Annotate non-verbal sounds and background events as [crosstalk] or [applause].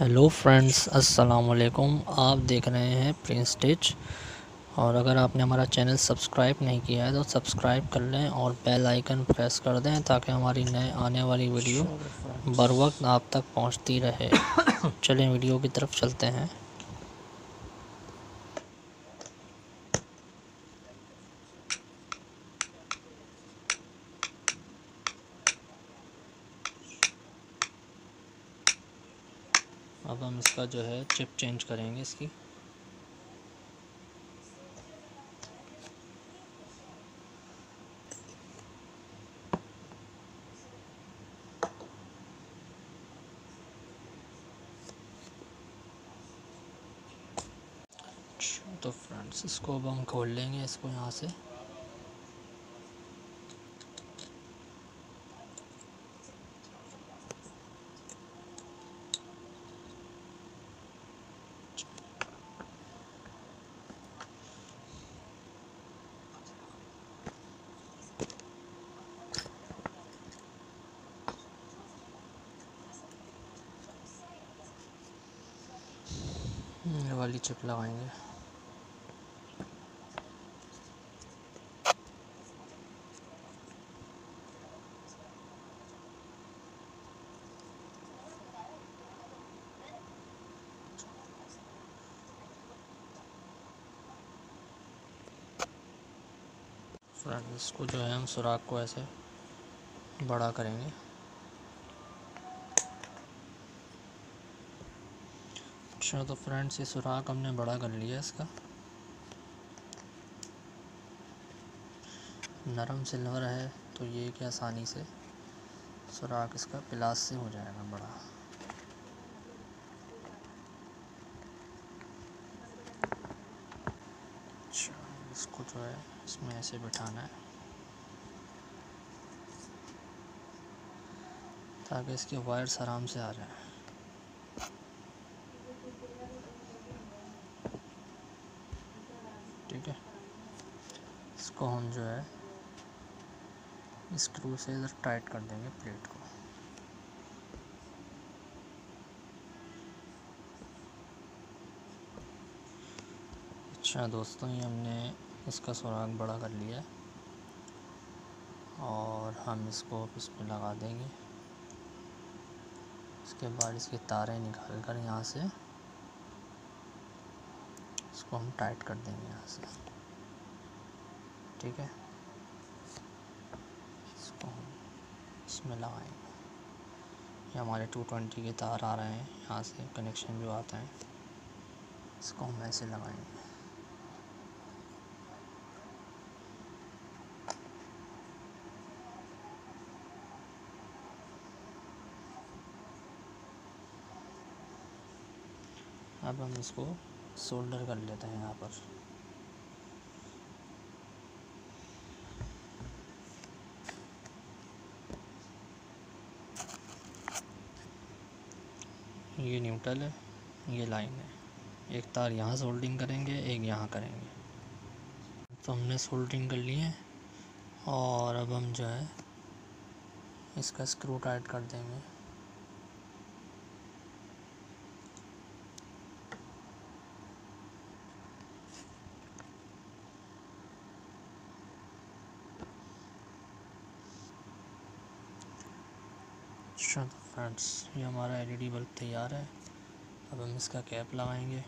Hello friends अस्सलाम वालेकुम आप देख रहे हैं प्रिंस स्टिच और अगर आपने हमारा चैनल सब्सक्राइब नहीं किया है तो सब्सक्राइब कर लें और बेल आइकन प्रेस कर दें ताकि हमारी नए आने वाली वीडियो बर वक्त आप तक पहुँचती रहे। [coughs] चलें वीडियो की तरफ़ चलते हैं। अब हम इसका जो है चिप चेंज करेंगे इसकी। तो फ्रेंड्स, इसको अब हम खोल लेंगे इसको यहाँ से। वाली चिप लगाएँगे। फ्रेंड इसको जो है हम सुराख को ऐसे बड़ा करेंगे। अच्छा तो फ्रेंड्स ये सुराख हमने बड़ा कर लिया इसका। नरम सिल्वर है तो ये कि आसानी से? सुराख इसका प्लास से हो जाएगा बड़ा। अच्छा इसको जो है, इसमें ऐसे बिठाना है। ताकि इसके वायर्स आराम से आ जाएँ ठीक है इसको हम जो है स्क्रू से इधर टाइट कर देंगे प्लेट को। अच्छा दोस्तों, ये हमने इसका सुराग बड़ा कर लिया और हम इसको इसमें लगा देंगे। इसके बाद इसकी तारें निकाल कर यहाँ से इसको हम टाइट कर देंगे यहाँ से। ठीक है? इसको हम इसमें लगाएँगे ये हमारे टू ट्वेंटी के तार आ रहे हैं, यहाँ से कनेक्शन जो आता है। इसको हम ऐसे लगाएँगे अब हम इसको सोल्डर कर लेते हैं यहाँ पर। ये न्यूट्रल है, ये लाइन है। एक तार यहाँ सोल्डिंग करेंगे, एक यहाँ करेंगे। तो हमने सोल्डिंग कर ली है, और अब हम जो है, इसका स्क्रू टाइट कर देंगे। अच्छा फ्रेंड्स ये हमारा एलईडी बल्ब तैयार है अब हम इसका कैप लगाएँगे.